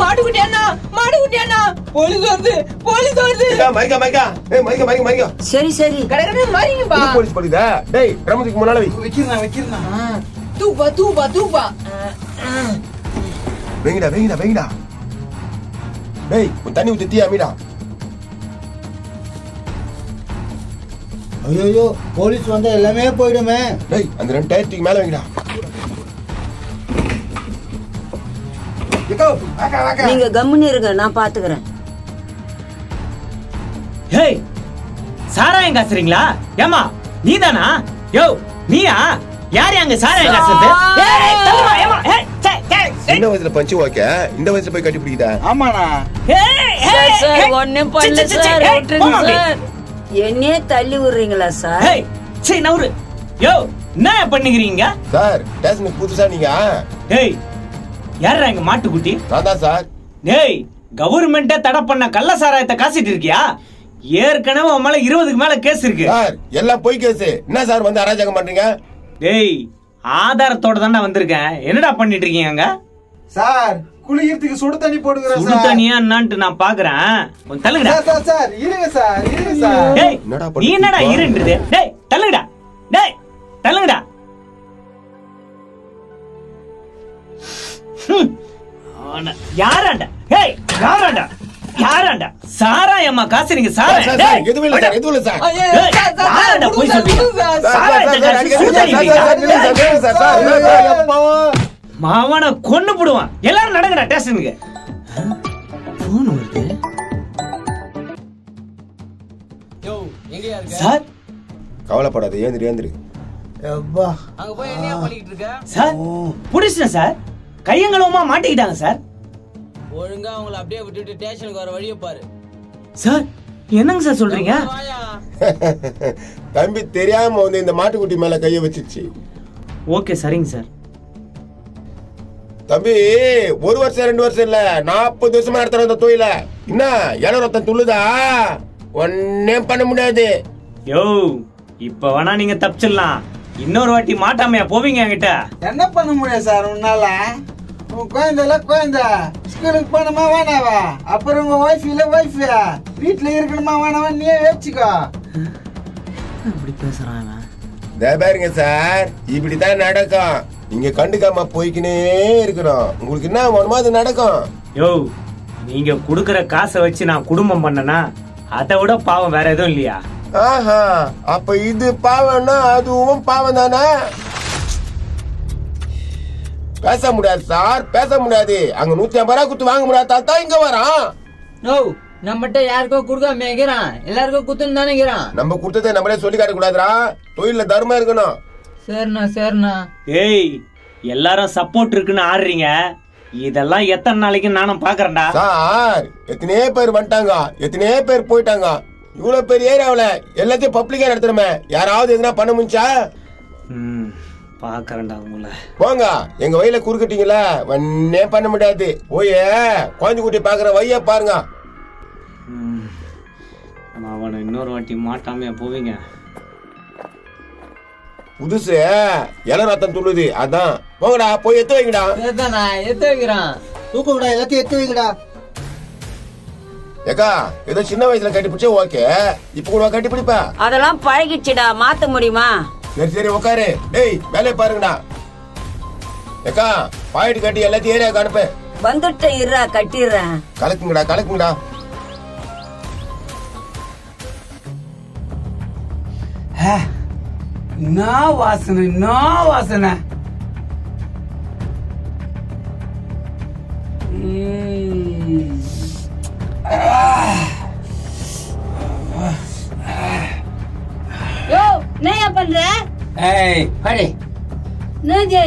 மாட்டுக்குட்டி அண்ணா மாட்டுக்குட்டி அண்ணா. Police வருது police வருது. மைக்கா மைக்கா ஏய் மைக்கா மைக்கா மைக்கா. சரி சரி. கடை கடை மாறிங்கப்பா இது போலீஸ் போலீஸா? டேய் பிரமத்துக்கு முன்னால வை வைக்கிறேன் வைக்கிறேன் தூப்பா தூப்பா தூப்பா வெங்கடா வெங்கடா வெங்கடா. டேய் உன் தண்ணி ஊத்தி தீயா மீடா ஐயோ போலீஸ் வந்தா எல்லாமே போயிடுமே. டேய் அந்த ரெண்டு டயத்துக்கு மேல வைங்கடா. நீங்க கம்முன்னு இருங்க நான் பாத்துக்கிறேன். ஹேய் சாராயம் காசுறீங்களா? ஏமா நீதானா? யோ நீயா? யார் அங்க சாராயம் காசுறது? ஏய், ஏய், ஏய், ஏய், சின்ன வயசுல பஞ்சு ஓகே இந்த வயசுல போய் கட்டி பிடிக்கிட்டா ஆமாண்ணா. ஏய், சார் ஏய், சார் ஏய், ஒன்னும் பண்ணல சார் ஏய், விட்டுருங்க. சார். என்னையே தள்ளி விடுறீங்களா சார்? ஏய், சீ, நவுரு யோ என்ன பண்ணுகிறீங்க சார் ஸ்டேஷனுக்கு புதுசா நீங்க? ஏய் யாரா எங்க மாட்டுக்குட்டி தான் சார். டேய் கவர்மெண்ட்டே தடை பண்ண கள்ள சாராயத்தை காசிட்டு இருக்கியா? ஏற்கனவே உன் மேல இருபதுக்கு மேல கேஸ் இருக்கு. சார் எல்லாம் பொய் கேஸ். என்ன சார் வந்து அராஜகம் பண்றீங்க? டேய் ஆதாரத்தோட தானே வந்திருக்கேன். என்னடா பண்ணிட்டு இருக்கீங்க அங்க? சார் குளிக்கிறதுக்கு சுடு தண்ணி சுடு சார். தனியா என்னான்ட்டு நான் பாக்குறேன். கொஞ்சம் தள்ளுங்கடா. சார் சார் இருங்க சார் இருங்க சார். டேய் என்னடா நீ என்னடா பண்ணிட்டு இருன்றது? டேய் தள்ளுங்கடா. டேய் தள்ளுங்கடா. யாராண்டா? ஏய் யாராண்டா? யாராண்டா? சாராயம்மா காசு நீங்க சார், சாராயம் சார், எதுவும் இல்ல சார் எதுவும் இல்ல சார். ஏய், சார், சார், சார், போய். மாவன கொன்னு போடுவான். எல்லாரும் நடங்கடா ஸ்டேஷனுக்கு போன் வருது. யோ, எங்கயா இருக்க? சார். கவலைப்படாத ஏந்திரு ஏந்திரு. அப்பா. அங்க போய் என்னையா பண்ணிக்கிட்டு இருக்க? Sir புடிச்சிட்டேன் sir. கையங்களவுமா மாட்டிக்கிட்டாங்க சார்? ஒழுங்கா அவங்கள அப்படியே விட்டுட்டு ஸ்டேஷனுக்கு வர வழியை பாரு. சார் என்னங்க சார் சொல்றீங்க. தம்பி தெரியாம வந்து இந்த மாட்டுக்குட்டி மேல கைய வச்சிருச்சு ஓகே சரிங்க சார். தம்பி ஒரு வருஷம் ரெண்டு வருஷம் இல்ல. நாற்பது வருஷமா நடத்துற அந்த தொழில. என்ன இள ரத்தம் துள்ளுதா? ஒன்னே பண்ண முடியாது. யோ இப்ப வேணா நீங்க தப்பிச்சிடலாம். இன்னொரு வாட்டி மாட்டாமையா போவீங்க என்கிட்ட? என்ன பண்ண முடியும் சார் உன்னால? உன் குழந்தைல குழந்தை. ஸ்கூலுக்கு போகணுமா வேணாவா? அப்புறம் உங்க ஒய்ஃப் இல்ல ஒய்ஃப் வீட்டுல இருக்கணுமா வேணாவா நீயே வச்சுக்கோ அப்படி பேசுறான் பாருங்க சார் இப்படித்தான் நடக்கும். நீங்க கண்டுக்காம போய்க்கினே இருக்கிறோம் உங்களுக்கு என்ன வேணுமோ அது நடக்கும். யோ நீங்க குடுக்கற காசை வச்சு நான் குடும்பம் பண்ணனா அதை விட பாவம் வேற எதுவும் இல்லையா? ஆஹா அப்ப இது பாவம்னா அதுவும் பாவம் தானே பேச முடியாது சார் பேச முடியாது. அங்க நூத்தி ஐம்பது ரூபா குத்து வாங்க முடியாதா தான் இங்க வரான் நோ நம்மகிட்ட யாருக்கோ கொடுக்காம இருக்கிறான் எல்லாருக்கும் குத்துன்னு தானே நம்ம கொடுத்ததை நம்மளே சொல்லி காட்ட கூடாதுடா தொழில தர்மம் இருக்கணும். சரிண்ணா சரிண்ணா. ஏய் எல்லாரும் சப்போர்ட் இருக்குன்னு ஆடுறீங்க. இதெல்லாம் எத்தனை நாளைக்கு நானும் பாக்குறேன்டா சார் எத்தனையோ பேர் வந்துட்டாங்க. எத்தனையோ பேர் போயிட்டாங்க. இவ்வளவு பெரிய ஏரியாவுல எல்லாத்தையும் பப்ளிக்கா நடத்துறமே யாராவது எதுனா பண்ண முடிஞ்சா? ம் பாக்குறேன்டா உங்களை. போங்க. எங்க வயல குறுக்கிட்டீங்களா ஒன்னே பண்ண முடியாது. ஓயே குழந்தை குட்டி பாக்குற வைய பாருங்க. ம். அவனை இன்னொரு வாட்டி மாட்டாமையா போவீங்க? புதுசு இள ரத்தம் துள்ளுது. அதான். போங்கடா போய் எத்து வைங்கடா. சரிதாண்ணா எடுத்து வைக்கிறான். தூக்க விடா எல்லாத்தையும் எடுத்து வைக்கடா ஏக்கா ஏதோ சின்ன வயசுல கட்டி பிடிச்சா ஓகே இப்ப கூட கட்டி பிடிப்பா அதெல்லாம் பழகிடுச்சுடா மாத்த முடியுமா? சரி சரி உட்காரு டேய் வேலையை பாருங்கடா. ஏக்கா பாயிட்டு கட்டி எல்லாத்தையும் ஏரியாவுக்கு அனுப்பு. வந்துட்ட இருடா கட்டிடுறேன். கலக்குங்கடா கலக்குங்கடா. என்ன வாசனை என்ன வாசனை. ம். பண்ற? ஏய் படி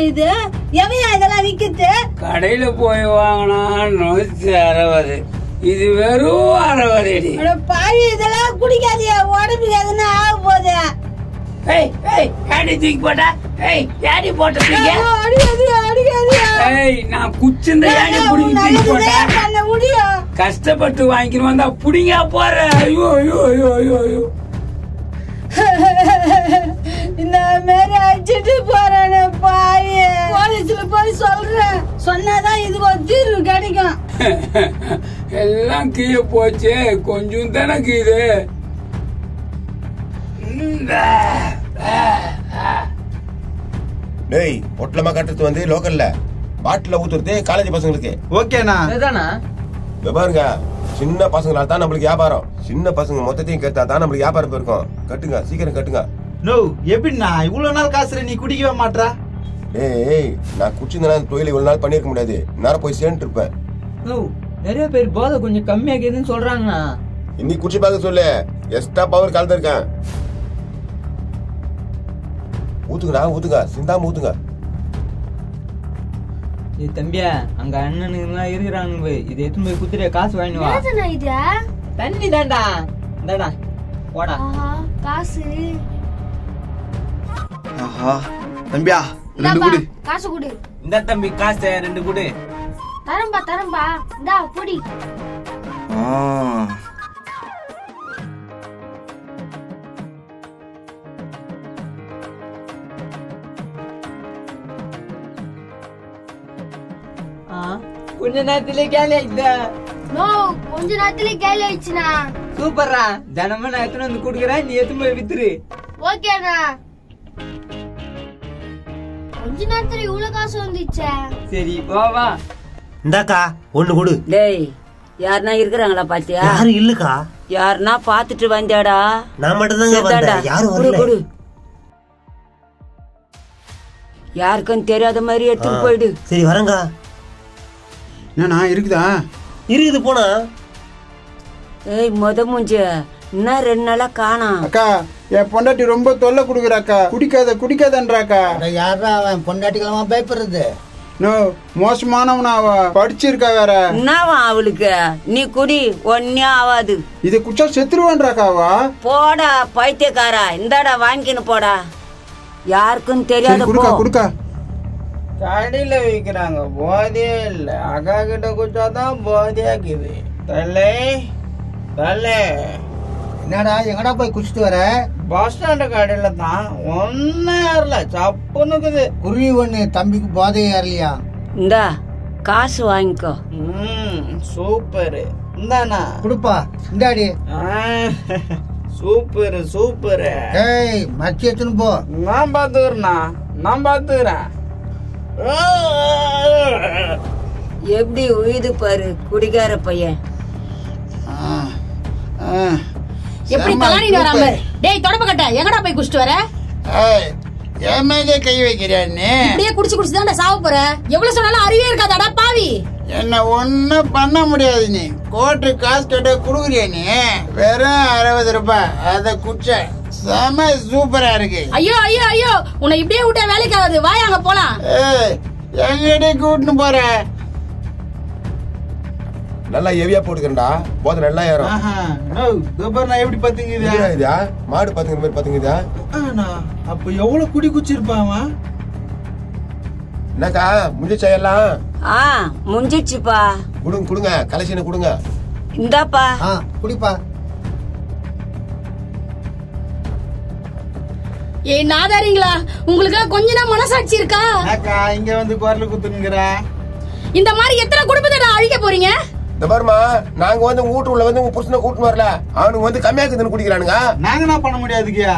இது? எவையா இதெல்லாம் விக்கிறது கடையில போய் வாங்கினா நூத்தி அறுபது. இது வெறும் அறுபது அட. பாவி இதெல்லாம் குடிக்காதியா உடம்புக்கு எதுனா ஆக போகுது. ஏய் ஏய் யாடி தூக்கி போட்டா? ஏய் யாடி போட்டீங்க ஐயோ, அடிக்காதியா ஏய் நான் குச்சிந்த யாடி புடிங்கி தூக்கி போட்டேன் பண்ண முடியும் கஷ்டப்பட்டு வாங்கிட்டு வந்தா புடிங்க போற ஐயோ ஐயோ ஐயோ ஐயோ ஐயோ இந்த மாதிரி அடிச்சிட்டு போறானே பாவி போலீஸ்ல போய் சொல்றேன். சொன்னாதான் இதுக்கு ஒரு தீர்வு கிடைக்கும். எல்லாம் கீழே போச்சு. கொஞ்சம் தானே கீது. டேய் பொட்டலமா கட்டுறது வந்து லோக்கல்ல. பாட்டில ஊத்துறது காலேஜ் பசங்களுக்கு. ஓகேண்ணா. இங்க பாருங்க. சின்ன பசங்களால தான் நம்மளுக்கு வியாபாரம். சின்ன பசங்க மொத்தத்தையும் கேட்டா தான் நம்மளுக்கு வியாபாரம் போயிருக்கும். கட்டுங்க சீக்கிரம் கட்டுங்க. நோ எப்படிண்ணா? இவ்வளவு நாள் காசுல நீ குடிக்கவே மாட்றா? டேய் நான் குடிச்சிருந்தேன்னா இந்த தொழில் இவ்வளவு நாள் பண்ணிருக்க முடியாது. நேரம் போய் சேர்ந்துட்டு இருப்பேன். ஓ நிறைய பேர் போதை கொஞ்சம் கம்மியாக்குதுன்னு சொல்றாங்கண்ணா. இன்னைக்கு குடிச்சு பார்க்க சொல்லு. Extra power கலந்துருக்கேன். ஊத்துங்கடா ஊத்துங்க. சிந்தாம ஊத்துங்க. ஏய் தம்பியா அங்க அண்ணனுங்கெல்லாம் இருக்கிறானுங்க போய். இதை எடுத்துன்னு போய் குத்துறிய காசு வாங்கிட்டு வா. இது? தண்ணி தான்டா இந்தாடா போடா. காசு. ஆஹா தம்பியா ரெண்டு குடி. காசு கொடு. இந்த தம்பி காசு ரெண்டு கொடு. தரம்பா தரம்பா. இந்தா பொடி கொஞ்ச நேரத்திலே கேலி ஆயிடுதா? நோ கொஞ்ச நேரத்துல கேலி ஆயிடுச்சுண்ணா. சூப்பர்ரா. தினமும் நான் எத்தனை வந்து கொடுக்குறேன் நீ எத்தனை போய் வித்துரு. ஓகேண்ணா. கொஞ்ச நேரத்துல இவ்வளவு காசு வந்துச்சே? சரி வா வா. இந்தாக்கா ஒண்ணு கொடு. டேய் யாருன்னா இருக்கிறாங்களா பாத்தியா? யாரும் இல்லக்கா? யாருன்னா பாத்துட்டு வந்தாடா? நான் மட்டும் சரிதான்டா. வந்தேன். யாரும் வரல. குடு. யாருக்கும் தெரியாத மாதிரி எடுத்துட்டு போயிடு. சரி வரேங்க என்னண்ணா இருக்குதா? இருக்குது போனா. ஏய் மொத மூஞ்ச இன்னும் ரெண்டு நாளா காணோம். அக்கா என் பொண்டாட்டி ரொம்ப தொல்லை கொடுக்குறாக்கா. குடிக்காத குடிக்காதன்றாக்கா. யாரா அவன் பொண்டாட்டிகளமா பயப்படுறது? நோ மோசமானவனா அவ படிச்சிருக்கா வேற. என்னவா அவளுக்கு? நீ குடி ஒன்னே ஆகாது இது குச்சா செத்துருவான்றாக்கா அவ போடா பைத்தியக்காரா. இந்தாடா வாங்கிக்கின்னு போடா. யாருக்கும் தெரியாத குடுக்கா குடுக்கா. கடையில விற்கிறாங்க போதையே இல்ல. அக்கா கிட்ட குச்சாதான் போதையாக்குது தல்லே தல்லே என்னடா எங்கடா போய் குடிச்சிட்டு வர? பஸ் ஸ்டாண்டு கடையில தான் ஒன்னும் ஏறல. சப்புனுக்குது குருவி ஒண்ணு தம்பிக்கு போதை ஏறலையா? இந்தா காசு வாங்கிக்கோ. ம் சூப்பர். இந்தாண்ணா. குடுப்பா இந்தாடி. Super super. ஏய் மச்சி எடுத்துன்னு போ. நான் பாத்துக்கிறேண்ணா. நான் பாத்துக்கிறேன். எப்படி உயுது பாரு குடிகார பையன். எப்படி தலாணின்னு வராம? டேய் தொடப்ப கட்ட. எங்கடா போய் குடிச்சிட்டு வர? என் மேலே கை வைக்கிறியா நீ? இப்படியே குடிச்சு குடிச்சு தான் சாவ போற. எவ்வளவு சொன்னாலும் அறிவே இருக்காதாடா பாவி. என்ன ஒண்ணும் பண்ண முடியாது நீ. கோட்டு காசு கேட்ட குடுக்குறியா நீ? வெறும் அறுபது ரூபாய். அத குச்ச செம சூப்பரா இருக்கு. ஐயோ ஐயோ ஐயோ. உன்னை இப்படியே விட்டா வேலைக்கு ஆகாது. வாயா அங்க போலாம். எங்கடி கூட்டின்னு போற? நல்லா ஹெவியா போட்டுக்கிறேன்டா. போதை நல்லா ஏறும். நான் எப்படி பாத்தீங்க இதா மாடு பாத்துக்கிற மாதிரி பாத்துக்கிதா அப்ப எவ்வளவு குடி குச்சிருப்பான் என்னக்கா முடிச்சா எல்லாம்? ஆ முடிஞ்சிடுச்சுப்பா. கொடுங்க கொடுங்க. கலெக்ஷனை கொடுங்க. இந்தாப்பா. ஆ குடிப்பா. ஏய் நாதாரிங்களா உங்களுக்கு கொஞ்ச நேரம் மனசாட்சி இருக்கா? அக்கா இங்க வந்து குரல் குத்துனுங்கிற. இந்த மாதிரி எத்தனை குடும்பத்தை அழிக்க போறீங்க? இந்த பாருமா நாங்க வந்து உள்ள வந்து உங்க புருஷனை கூட்டின்னு வரல. அவனுக்கு வந்து கம்மியா இருக்குதுன்னு குடிக்கிறானுங்க. நாங்க என்ன பண்ண முடியாதுக்கியா.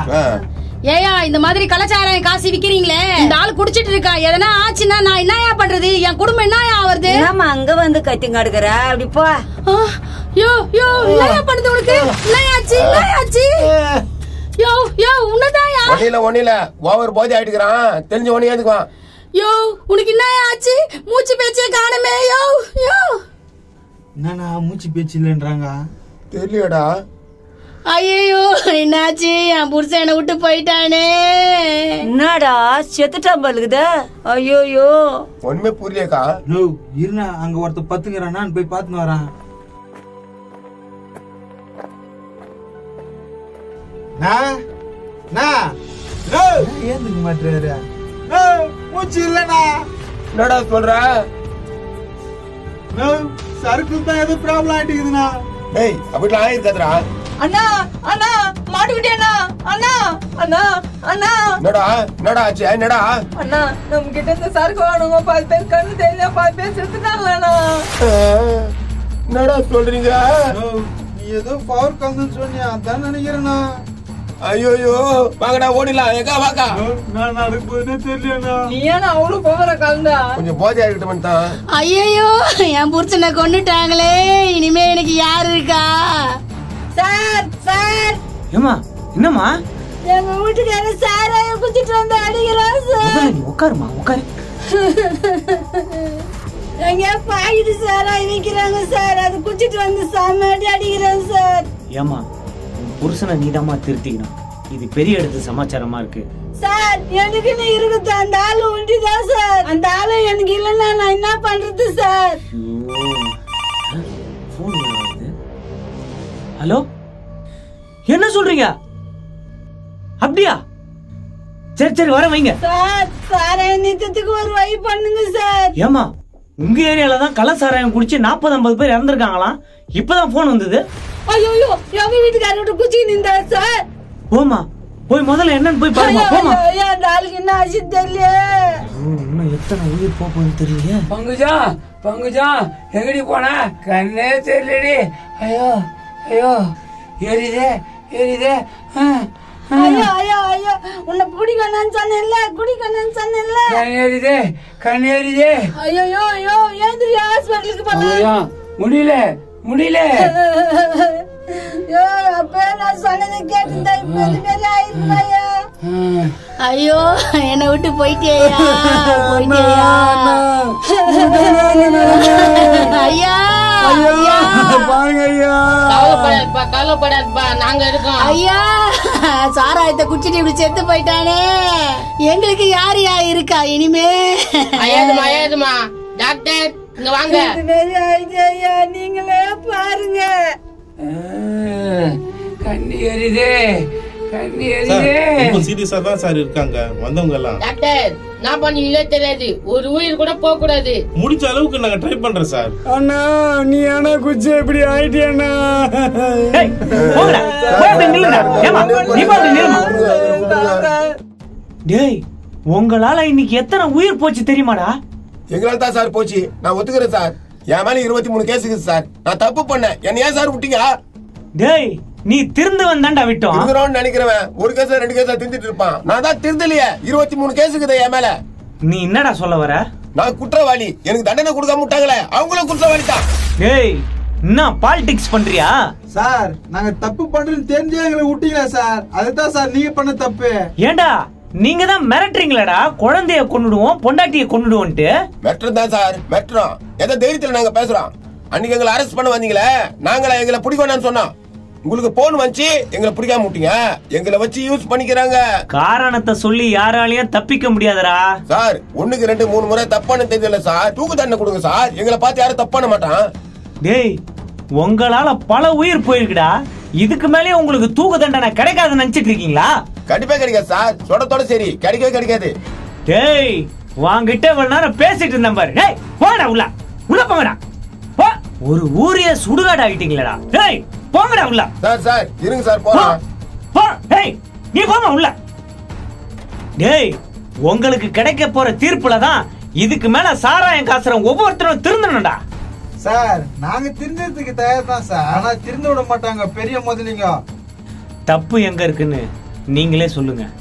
ஏயா இந்த மாதிரி கலாச்சாரம் காசு விக்கிறீங்களே? இந்த ஆள் குடிச்சிட்டு இருக்கா எதனா ஆச்சுன்னா நான் என்னயா பண்றது? என் குடும்பம் என்னயா ஆவறது? என்னம்மா அங்க வந்து கத்திங்க அடுக்கிற அப்படி போ. யோ யோ என்னயா பண்ணுது உனக்கு? என்னயாச்சு என்னயாச்சு? யோ யோ உன்னதாயா? ஒன்னில ஒன்னில ஓவர் போதை ஆயிட்டுக்கிறான். தெரிஞ்ச ஒன்னே எதுக்குவான் யோ உனக்கு என்னயா ஆச்சு மூச்சு பேச்சே காணுமே யோ யோ. என்னண்ணா மூச்சு பேச்சு இல்லைன்றாங்க? தெரியலடா. ஐயோ என்னாச்சு? என் புருஷன் என்னை விட்டு போயிட்டானே. என்னடா செத்துட்டான் பலுகுத ஐயோயோ. ஒண்ணுமே புரியலையக்கா. நோ இருண்ணா அங்க ஒருத்தர் பத்துங்கிறான் நான் போய் பாத்துன்னு வரேன். ஏந்துக்க மாட்டாரு மூச்சு இல்லண்ணா. என்னடா சொல்ற? சருக்கு தான் எது ப்ராப்ளம் ஆயிட்டுக்குதுண்ணா. டேய் அப்படிலாம் ஆயிருக்காதுடா அண்ணா அண்ணா மாட்டுக்கிட்டே அண்ணா அண்ணா அண்ணா என்னடா என்னடா ஆச்சு என்னடா? அண்ணா நம்ம கிட்ட இந்த சரக்கு வாங்க பாதி பேர் கண்ணு தெரியல பாதி பேர் செத்துட்டாங்களா என்னடா சொல்றீங்க? நீ ஏதோ பவர் கலந்துன்னு சொன்னியா அதான் நினைக்கிறேண்ணா. ஐயோயோ வாங்கடா ஓடிடலாம். எக்கா வாக்கா நான் நடக்க போதுனே தெரியலண்ணா நீ ஏன்னா அவ்வளவு போகிற கலந்தா கொஞ்சம் போதையா இருக்கட்டும் தான் ஐயோ என் புருஷனை கொன்னுட்டாங்களே. இனிமே எனக்கு யாரு இருக்கா? Sir sir. ஏமா என்னம்மா? எங்க வீட்டுக்காரர் சாராய குச்சிட்டு வந்து அடிக்கிறான் சார். நீ உட்காருமா உட்காரு. எங்க பாக்கெட்டு சாராய விக்கிறாங்க சார். அது குச்சிட்டு வந்து சாமாட்டி அடிக்கிறாங்க சார். ஏமா புருஷனை நீதாம்மா திருத்திக்கணும். இது பெரிய இடத்து சமாச்சாரமா இருக்கு. சார் எனக்குன்னு இருக்குது அந்த ஆளு ஒண்டிதான் சார். அந்த ஆளு எனக்கு இல்லைன்னா நான் என்ன பண்றது சார்? ஹலோ என்ன சொல்றீங்க? அப்படியா? சரி சரி வர வைங்க. சார் சாராய நித்தத்துக்கு ஒரு வழி பண்ணுங்க சார். ஏமா உங்க ஏரியால தான் கள்ள சாராயம் குடிச்சு நாற்பது ஐம்பது பேர் இறந்துருக்காங்களாம். இப்பதான் போன் வந்தது. ஐயோ எங்க வீட்டுக்காரோட குச்சி நின்றார் சார் போமா போய் முதல்ல என்னன்னு போய் பாருமா போமா. ஐயோ, அந்த ஆளுக்கு என்ன ஆச்சு தெரியல இன்னும் எத்தனை உயிர் போக போகுதுன்னு தெரியலையே. பங்குஜா பங்குஜா எங்கடி போன? கண்ணே தெரியலடி. ஐயோ ஐயோ எரிதே எரிதே. ஐயோ ஐயோ ஐயோ உன்னை குடிக்கணும்னு சொன்னேன்ல குடிக்கணும்னு சொன்னேன்ல. கண் எரிதே கண் எரிதே ஐயோ ஐயோ ஏந்திரி ஹாஸ்பிட்டலுக்கு போலாம் முடியல. முடியல. ஐயோ என்னை விட்டு போயிட்டேயா போயிட்டேயா ஐயா ஐயா பாருங்க ஐயா. கவலைப்படாதப்பா கவலைப்படாதப்பா நாங்க இருக்கோம். ஐயா சாராயத்தை குடிச்சிட்டு இப்படி செத்து போயிட்டானே. எங்களுக்கு யார் யா இருக்கா இனிமே? அயாதுமா அயாதுமா. டாக்டர் இங்க வாங்க. ஐயா நீங்களே பாருங்க. கண் எரிதே கண் சார் எரிதே ரொம்ப சீரியஸா தான் சார் இருக்காங்க வந்தவங்க எல்லாம் டாக்டர் நான் பண்ணீங்களே தெரியாது. ஒரு உயிர் கூட போக கூடாது. முடிஞ்ச அளவுக்கு நாங்க ட்ரை பண்றோம் சார். அண்ணா நீ ஆனா குச்சி எப்படி ஆயிட்டியண்ணா. டேய் உங்களால இன்னைக்கு எத்தனை உயிர் போச்சு தெரியுமாடா? எங்களால தான் சார் போச்சு. நான் ஒத்துக்கிறேன் சார். என் மேல இருபத்தி மூணு கேஸ் இருக்குது சார். நான் தப்பு பண்ணேன். என்ன ஏன் சார் விட்டீங்க? டேய் நீ திருந்து வந்தாண்டா விட்டோம். திருந்துறோம்னு நினைக்கிறவன் ஒரு கேஸ் ரெண்டு கேஸ் திருந்திட்டு இருப்பான். நான் தான் திருந்தலையே இருபத்தி மூணு கேஸ் இருக்குது என் மேல. நீ என்னடா சொல்ல வர? நான் குற்றவாளி. எனக்கு தண்டனை கொடுக்காம விட்டாங்களே. அவங்களும் குற்றவாளி தான் டேய் என்ன பாலிடிக்ஸ் பண்றியா? சார் நாங்க தப்பு பண்றோம்னு தெரிஞ்சே எங்களை விட்டீங்களா சார். அதுதான் சார் நீங்க பண்ண தப்பு. ஏண்டா? நீங்க தான் மிரட்டுறீங்களாடா. குழந்தைய கொன்னுடுவோம் பொண்டாட்டிய கொன்னுடுவோன்ட்டு. மெட்ரம் தான் சார் மெட்ரம் எதை தைரியத்துல நாங்க பேசுறோம்? அன்னைக்கு எங்களை அரெஸ்ட் பண்ண வந்தீங்களே? நாங்களா எங்களை பிடிக்கணும்னு சொன்னோம். உங்களுக்கு போன் வந்துச்சு எங்களை பிடிக்காம விட்டீங்க. எங்களை வச்சு யூஸ் பண்ணிக்கிறாங்க. காரணத்தை சொல்லி யாராலையும் தப்பிக்க முடியாதடா. சார் ஒண்ணுக்கு ரெண்டு மூணு முறை தப்பான தெரியல சார் தூக்கு தண்டனை கொடுங்க சார். எங்களை பார்த்து யாரும் தப்பு பண்ண மாட்டான். டேய் உங்களால பல உயிர் போயிருக்குடா. இதுக்கு மேலே உங்களுக்கு தூக்கு தண்டனை கிடைக்காதுன்னு நினைச்சிட்டு இருக்கீங்களா? கண்டிப்பா கிடைக்காது சார். சொடத்தோட சரி. கிடைக்கவே கிடைக்காது. டேய் வாங்கிட்ட இவ்வளவு நேரம் பேசிட்டு இருந்தேன் பாரு. டேய் போடா உள்ள. உள்ள போங்கடா. போ. ஒரு ஊரைய சுடுகாடு ஆகிட்டீங்களடா. டேய் போங்கடா உள்ள. சார் சார் இருங்க சார் போறோம் போ. டேய் நீ போமா உள்ள. டேய் உங்களுக்கு கிடைக்க போற தீர்ப்புல தான் இதுக்கு மேல சாராயம் காசுற ஒவ்வொருத்தரும் திருந்தணும்டா. சார் நாங்க திருந்ததுக்கு தயார் தான் சார். ஆனா திருந்து விட மாட்டாங்க. பெரிய முதலிங்க தப்பு எங்க இருக்குன்னு? நீங்களே சொல்லுங்கள்